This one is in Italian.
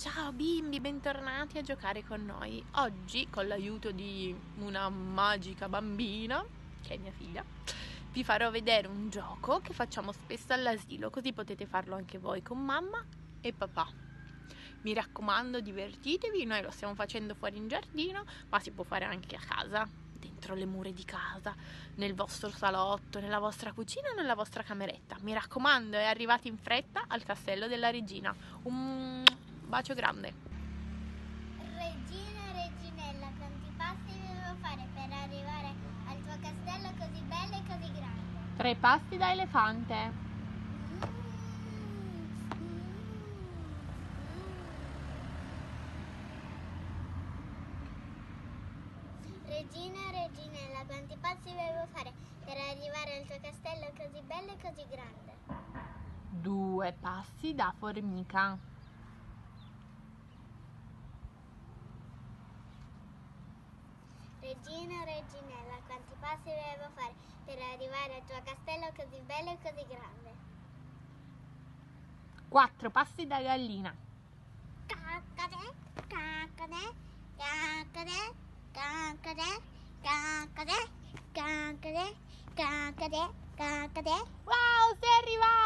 Ciao bimbi, bentornati a giocare con noi. Oggi, con l'aiuto di una magica bambina, che è mia figlia, vi farò vedere un gioco che facciamo spesso all'asilo, così potete farlo anche voi con mamma e papà. Mi raccomando, divertitevi, noi lo stiamo facendo fuori in giardino, ma si può fare anche a casa, dentro le mura di casa, nel vostro salotto, nella vostra cucina nella vostra cameretta. Mi raccomando, è arrivati in fretta al castello della regina. Un bacio grande. Regina, reginella, quanti passi devo fare per arrivare al tuo castello così bello e così grande? Tre passi da elefante. Regina, reginella, quanti passi devo fare per arrivare al tuo castello così bello e così grande? Due passi da formica. Regina, reginella, quanti passi devo fare per arrivare al tuo castello così bello e così grande? Quattro passi da gallina. Caccade, caccade, caccade, caccade, caccade, caccade, caccade, caccade. Wow, sei arrivato!